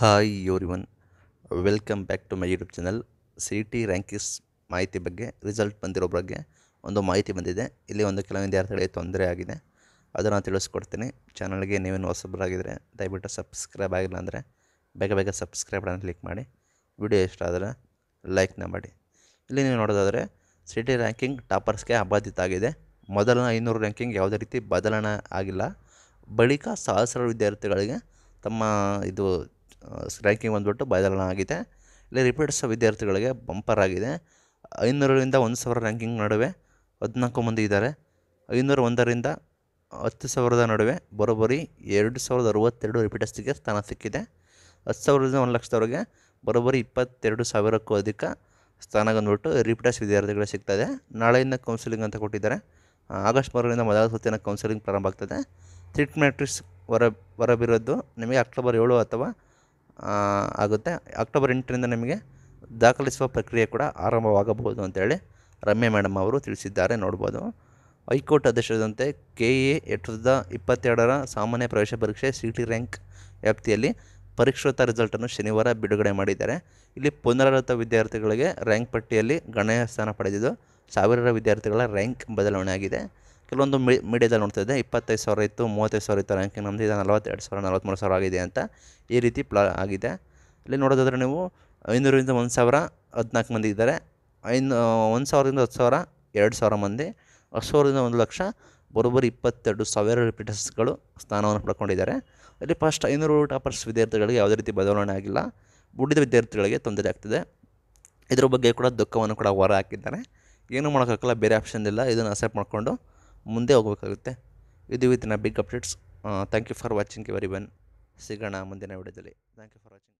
Hi everyone. Welcome back to my YouTube channel. C T ranks ಮಾಹಿತಿ ಬಗ್ಗೆ, result ಬಂದಿರೋ ಬಗ್ಗೆ ಒಂದು ಮಾಹಿತಿ ಬಂದಿದೆ. ಇಲ್ಲಿ ಒಂದು ಕೆಲವು ವಿದ್ಯಾರ್ಥಿಗಳಿಗೆ ತೊಂದರೆ ಆಗಿದೆ, ಅದನ್ನು ತಿಳಿಸ್ಕೊಡ್ತೀನಿ. ಚಾನಲ್ಗೆ ನೀವೇನು ಹೊಸಬರಾಗಿದ್ದರೆ ದಯವಿಟ್ಟು ಸಬ್ಸ್ಕ್ರೈಬ್ ಆಗಿಲ್ಲ ಅಂದರೆ ಬೇಗ ಬೇಗ ಸಬ್ಸ್ಕ್ರೈಬ್ ಅನ್ನು ಕ್ಲಿಕ್ ಮಾಡಿ. ವಿಡಿಯೋ ಇಷ್ಟ ಆದರೆ ಲೈಕ್ನ ಮಾಡಿ. ಇಲ್ಲಿ ನೀವು ನೋಡೋದಾದರೆ ಸಿ ಟಿ ರ್ಯಾಂಕಿಂಗ್ ಟಾಪರ್ಸ್ಗೆ ಅಬಾಧಿತ ಆಗಿದೆ. ಮೊದಲ ಐನೂರು ರ್ಯಾಂಕಿಂಗ್ ಯಾವುದೇ ರೀತಿ ಬದಲಾವಣೆ ಆಗಿಲ್ಲ. ಬಳಿಕ ಸಹಸ್ರಾರು ವಿದ್ಯಾರ್ಥಿಗಳಿಗೆ ತಮ್ಮ ಇದು ರ್ಯಾಂಕಿಂಗ್ ಬಂದ್ಬಿಟ್ಟು ಬದಲಾವಣೆ ಆಗಿದೆ ಇಲ್ಲಿ ರಿಪೀಟ್ಸ್ ವಿದ್ಯಾರ್ಥಿಗಳಿಗೆ ಬಂಪರ್ ಆಗಿದೆ. ಐನೂರರಿಂದ ಒಂದು ಸಾವಿರ ರ್ಯಾಂಕಿಂಗ್ ನಡುವೆ ಹದಿನಾಲ್ಕು ಮಂದಿ ಇದ್ದಾರೆ. ಐನೂರ ಒಂದರಿಂದ ಹತ್ತು ಸಾವಿರದ ನಡುವೆ ಬರೋಬ್ಬರಿ ಎರಡು ಸಾವಿರದ ಅರುವತ್ತೆರಡು ರಿಪೀಟರ್ಸ್ಗೆ ಸ್ಥಾನ ಸಿಕ್ಕಿದೆ. ಹತ್ತು ಸಾವಿರದಿಂದ ಒಂದು ಲಕ್ಷದವರೆಗೆ ಬರೋಬ್ಬರಿ ಇಪ್ಪತ್ತೆರಡು ಸಾವಿರಕ್ಕೂ ಅಧಿಕ ಸ್ಥಾನ ಬಂದ್ಬಿಟ್ಟು ರಿಪೀಟರ್ಸ್ ವಿದ್ಯಾರ್ಥಿಗಳು ಸಿಗ್ತದೆ. ನಾಳೆಯಿಂದ ಕೌನ್ಸಿಲಿಂಗ್ ಅಂತ ಕೊಟ್ಟಿದ್ದಾರೆ. ಆಗಸ್ಟ್ ಮೂರರಿಂದ ಮೊದಲ ಸುತ್ತಿನ ಕೌನ್ಸಿಲಿಂಗ್ ಪ್ರಾರಂಭ ಆಗ್ತದೆ. ಸಿಟ್ ಮ್ಯಾಟ್ರಿಕ್ಸ್ ಹೊರ ಹೊರಬಿರೋದು ನಿಮಗೆ ಅಕ್ಟೋಬರ್ ಏಳು ಅಥವಾ ಆಗುತ್ತೆ. ಅಕ್ಟೋಬರ್ ಎಂಟರಿಂದ ನಿಮಗೆ ದಾಖಲಿಸುವ ಪ್ರಕ್ರಿಯೆ ಕೂಡ ಆರಂಭವಾಗಬಹುದು ಅಂತೇಳಿ ರಮ್ಯಾ ಮೇಡಮ್ ಅವರು ತಿಳಿಸಿದ್ದಾರೆ, ನೋಡ್ಬೋದು. ಹೈಕೋರ್ಟ್ ಆದೇಶದಂತೆ ಕೆ ಎ ಎರಡು ಸಾವಿರದ ಇಪ್ಪತ್ತೆರಡರ ಸಾಮಾನ್ಯ ಪ್ರವೇಶ ಪರೀಕ್ಷೆ ಸಿ ಟಿ ರ್ಯಾಂಕ್ ವ್ಯಾಪ್ತಿಯಲ್ಲಿ ಪರಿಷ್ಕೃತ ರಿಸಲ್ಟನ್ನು ಶನಿವಾರ ಬಿಡುಗಡೆ ಮಾಡಿದ್ದಾರೆ. ಇಲ್ಲಿ ಪುನರಾವೃತ ವಿದ್ಯಾರ್ಥಿಗಳಿಗೆ ರ್ಯಾಂಕ್ ಪಟ್ಟಿಯಲ್ಲಿ ಗಣನೀಯ ಸ್ಥಾನ ಪಡೆದಿದ್ದು ಸಾವಿರಾರು ವಿದ್ಯಾರ್ಥಿಗಳ ರ್ಯಾಂಕ್ ಬದಲಾವಣೆ ಆಗಿದೆ ಕೆಲವೊಂದು ಮಿ, ಮೀಡಿಯಾದಲ್ಲಿ ನೋಡ್ತಾ ಇದ್ದೆ, ಇಪ್ಪತ್ತೈದು ಸಾವಿರ ಇತ್ತು, ಮೂವತ್ತೈದು ಸಾವಿರ ಇತ್ತು ರ್ಯಾಂಕಿಂಗ್ ನಮ್ಮದು ಇದು ನಲವತ್ತೆರಡು ಸಾವಿರ ನಲವತ್ತ್ಮೂರು ಸಾವಿರ ಆಗಿದೆ ಅಂತ ಈ ರೀತಿ ಪ್ಲಾ, ಆಗಿದೆ. ಇಲ್ಲಿ ನೋಡೋದಾದ್ರೆ ನೀವು ಐನೂರಿಂದ ಒಂದು ಸಾವಿರ, ಹದಿನಾಲ್ಕು ಮಂದಿ ಇದ್ದಾರೆ. ಐನು, ಒಂದು ಸಾವಿರದಿಂದ ಹತ್ತು ಸಾವಿರ, ಎರಡು ಸಾವಿರ ಮಂದಿ, ಹತ್ತು ಸಾವಿರದಿಂದ ಒಂದು ಲಕ್ಷ, ಬರೋಬ್ಬರಿ ಇಪ್ಪತ್ತೆರಡು ಸಾವಿರ ರಿಪೀಟರ್ಸ್ಗಳು ಸ್ಥಾನವನ್ನು ಪಡ್ಕೊಂಡಿದ್ದಾರೆ. ಇಲ್ಲಿ ಫಸ್ಟ್ ಐನೂರು ಟಾಪರ್ಸ್ ವಿದ್ಯಾರ್ಥಿಗಳಿಗೆ ಯಾವುದೇ ರೀತಿ ಬದಲಾವಣೆ ಆಗಿಲ್ಲ. ಉಳಿದ ವಿದ್ಯಾರ್ಥಿಗಳಿಗೆ ತೊಂದರೆ ಆಗ್ತಿದೆ. ಇದ್ರ ಬಗ್ಗೆ ಕೂಡ ದುಃಖವನ್ನು ಕೂಡ ಹೊರ ಹಾಕಿದ್ದಾರೆ. ಏನೂ ಮಾಡೋಕ್ಕಾಗಲ್ಲ, ಬೇರೆ ಆಪ್ಷನ್ ಇಲ್ಲ. ಇದನ್ನು ಅಕ್ಸೆಪ್ಟ್ ಮಾಡಿಕೊಂಡು ಮುಂದೆ ಹೋಗಬೇಕಾಗುತ್ತೆ. ಇದು ಇವತ್ತಿನ big updates thank you for watching everyone ಸಿಗೋಣ ಮುಂದಿನ ವಿಡಿಯೋದಲ್ಲಿ. Thank you for watching